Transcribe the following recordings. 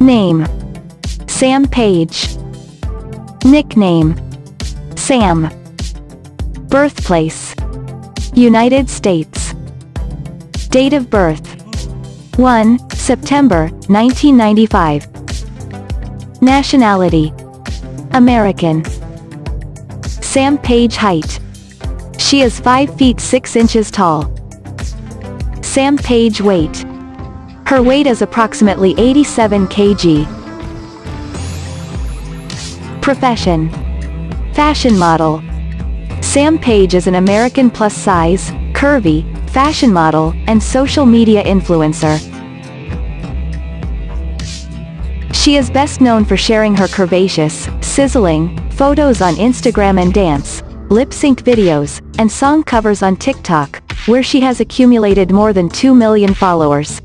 Name. Sam Paige. Nickname. Sam. Birthplace. United States. Date of birth. 1. September, 1995. Nationality. American. Sam Paige height. She is 5 feet 6 inches tall. Sam Paige weight. Her weight is approximately 87 kg. Profession. Fashion model. Sam Paige is an American plus-size, curvy, fashion model, and social media influencer. She is best known for sharing her curvaceous, sizzling, photos on Instagram and dance, lip-sync videos, and song covers on TikTok, where she has accumulated more than 2 million followers.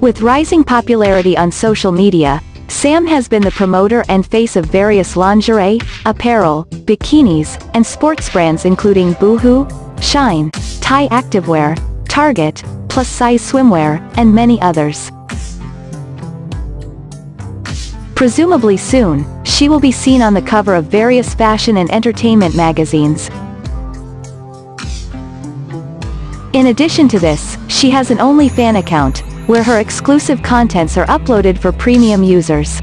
With rising popularity on social media, Sam has been the promoter and face of various lingerie, apparel, bikinis, and sports brands including Boohoo, Shein, Tie Activewear, Target, plus-size swimwear, and many others. Presumably soon, she will be seen on the cover of various fashion and entertainment magazines. In addition to this, she has an OnlyFan account, where her exclusive contents are uploaded for premium users.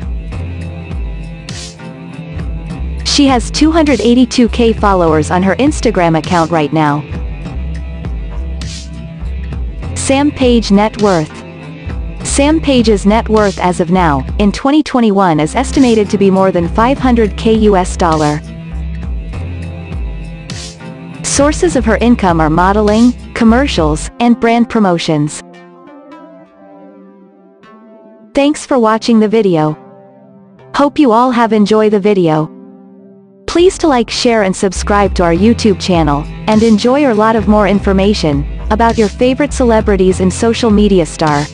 She has 282k followers on her Instagram account right now. Sam Paige net worth. Sam Paige's net worth as of now, in 2021 is estimated to be more than 500k US dollar. Sources of her income are modeling, commercials, and brand promotions. Thanks for watching the video. Hope you all have enjoyed the video. Please to like share and subscribe to our YouTube channel, and enjoy a lot of more information, about your favorite celebrities and social media star.